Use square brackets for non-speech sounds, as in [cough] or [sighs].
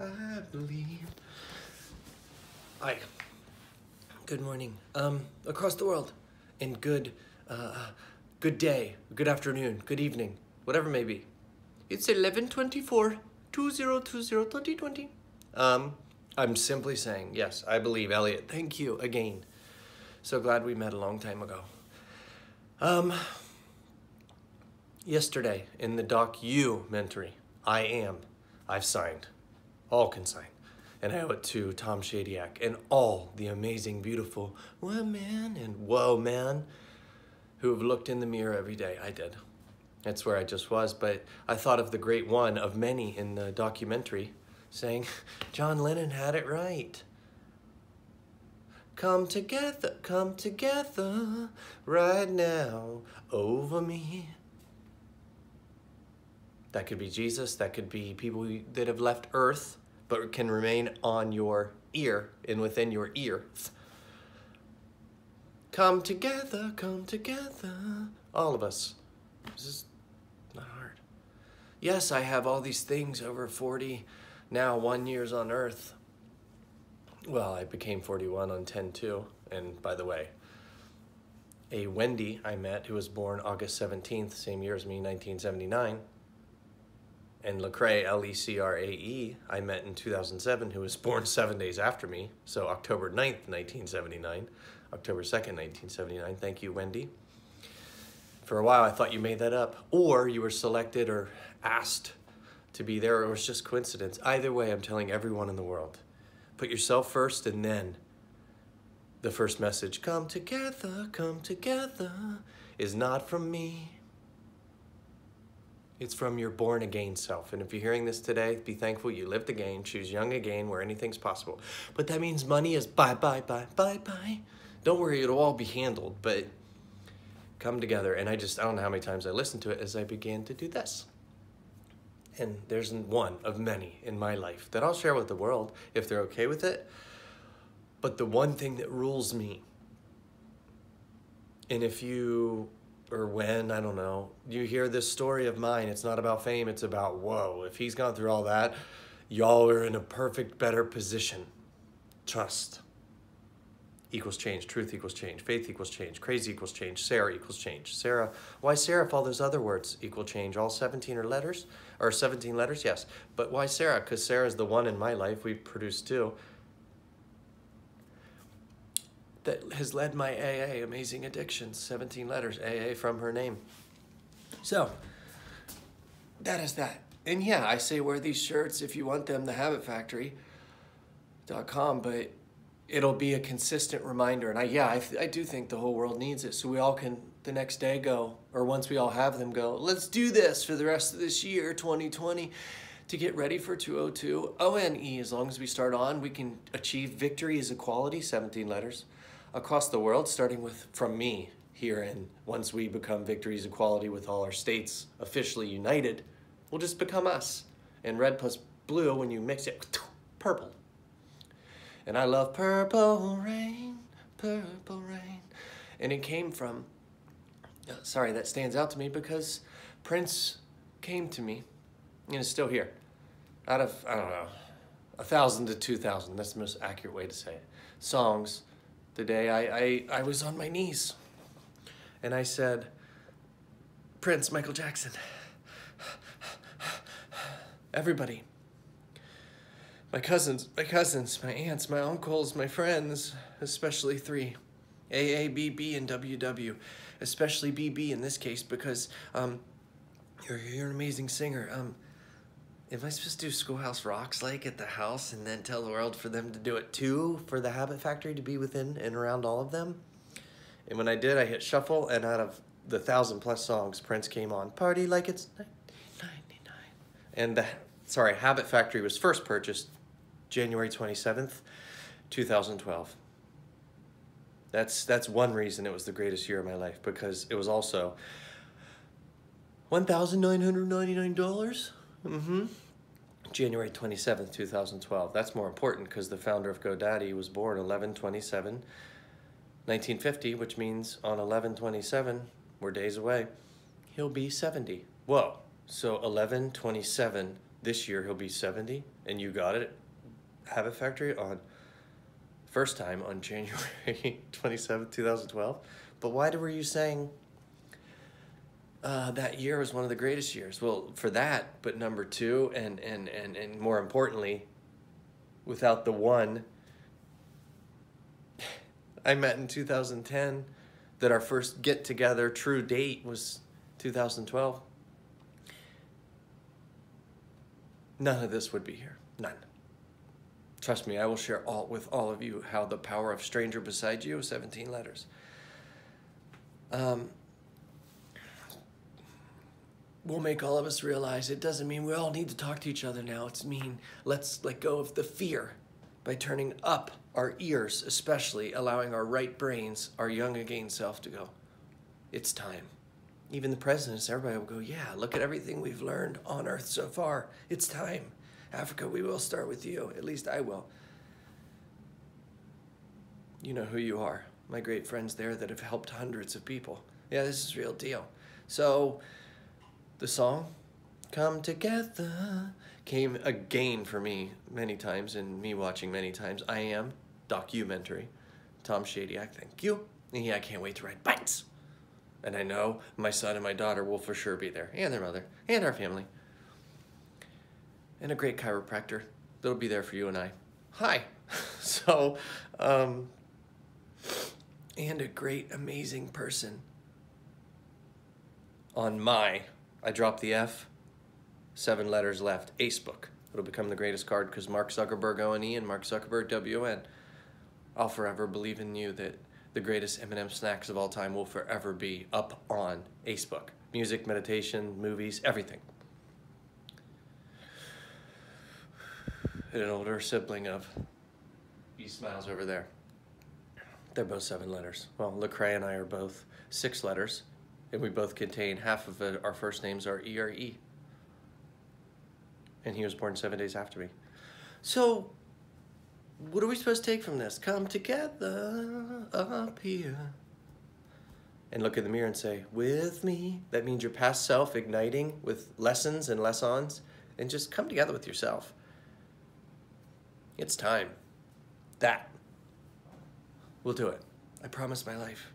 I believe. Hi. Good morning. Um, across the world, and good, uh, good day, good afternoon, good evening, whatever may be. It's 1124 2020 2020. Um, I'm simply saying, yes, I believe, Elliot. Thank you again. So glad we met a long time ago. Um, yesterday in the documentary, I am, I've signed, all can sign. And I owe it to Tom Shadyac and all the amazing, beautiful women and whoa man who have looked in the mirror every day. I did. That's where I just was. But I thought of the great one of many in the documentary saying, [laughs] John Lennon had it right. Come together, come together right now over me. That could be Jesus, that could be people that have left earth but can remain on your ear and within your ear. Come together, come together. All of us. This is not hard. Yes, I have all these things over 40, now one years on earth. Well, I became 41 on 10 2. And by the way, a Wendy I met who was born August 17th, same year as me, 1979. And Lecrae, L E C R A E, I met in 2007, who was born [laughs] seven days after me. So October 9th, 1979. October 2nd, 1979. Thank you, Wendy. For a while, I thought you made that up, or you were selected or asked to be there, or it was just coincidence. Either way, I'm telling everyone in the world put yourself first, and then the first message come together, come together is not from me. It's from your born again self. And if you're hearing this today, be thankful you lived again, choose young again where anything's possible. But that means money is bye, bye, bye, bye, bye. Don't worry, it'll all be handled, but come together. And I just, I don't know how many times I listened to it as I began to do this. And there's one of many in my life that I'll share with the world if they're okay with it. But the one thing that rules me, and if you or when, I don't know, you hear this story of mine, it's not about fame, it's about, whoa, if he's gone through all that, y'all are in a perfect, better position. Trust equals change, truth equals change, faith equals change, crazy equals change, Sarah equals change. Sarah, why Sarah if all those other words equal change? All 17 are letters? Or 17 letters? Yes. But why Sarah? Because Sarah's the one in my life, we've produced two, that has led my AA, Amazing Addictions, 17 letters, AA from her name. So, that is that. And yeah, I say wear these shirts if you want them, thehabitfactory.com, but it'll be a consistent reminder. And I, yeah, I, I do think the whole world needs it. So we all can the next day go, or once we all have them go, let's do this for the rest of this year, 2020, to get ready for 202. ONE, as long as we start on, we can achieve victory is equality, 17 letters across the world, starting with from me here. And once we become victories equality with all our states officially united, we'll just become us. And red plus blue, when you mix it, purple. And I love purple rain, purple rain. And it came from, uh, sorry, that stands out to me because Prince came to me and is still here. Out of, I don't know, a thousand to two thousand, that's the most accurate way to say it. Songs the day I, I, I was on my knees. And I said, Prince, Michael Jackson, everybody, my cousins, my cousins, my aunts, my uncles, my friends, especially three, AA, BB, and WW, especially BB in this case because um, you're, you're an amazing singer. Um, Am I supposed to do Schoolhouse Rocks like at the house and then tell the world for them to do it too for the Habit Factory to be within and around all of them? And when I did, I hit shuffle, and out of the thousand plus songs, Prince came on Party Like It's 1999. And the, sorry, Habit Factory was first purchased January 27th, 2012. That's, that's one reason it was the greatest year of my life because it was also $1,999 Mm-hmm. January 27th, 2012. That's more important because the founder of GoDaddy was born 1127, 1950, which means on 1127, we're days away, he'll be 70. Whoa. So 1127, this year he'll be 70 and you got it habit factory on first time on [laughs] january 27 2012 but why do were you saying uh, that year was one of the greatest years well for that but number two and and and, and more importantly without the one [sighs] i met in 2010 that our first get together true date was 2012 none of this would be here. None. Trust me, I will share all with all of you how the power of stranger beside you, 17 letters. Um, will make all of us realize it doesn't mean we all need to talk to each other now. It's mean let's let go of the fear by turning up our ears, especially allowing our right brains, our young again self to go. It's time even the presidents, everybody will go, yeah, look at everything we've learned on earth so far. It's time. Africa, we will start with you. At least I will. You know who you are. My great friends there that have helped hundreds of people. Yeah, this is real deal. So, the song, Come Together, came again for me many times and me watching many times. I am documentary. Tom Shadyac, thank you. Yeah, I can't wait to ride bikes. And I know my son and my daughter will for sure be there, and their mother, and our family. And a great chiropractor that'll be there for you and I. Hi. [laughs] so, um, and a great, amazing person. On my, I dropped the F, seven letters left, Acebook. It'll become the greatest card because Mark Zuckerberg, O-N-E, and Mark Zuckerberg, W-O-N. I'll forever believe in you that the greatest M&M snacks of all time will forever be up on Acebook. Music, meditation, movies, everything. An older sibling of he smiles over there. They're both seven letters. Well, Lecrae and I are both six letters, and we both contain half of it, our first names are E-R-E. And he was born seven days after me. So what are we supposed to take from this? Come together up here. And look in the mirror and say, with me. That means your past self igniting with lessons and lessons. And just come together with yourself. It's time. That. We'll do it. I promise my life.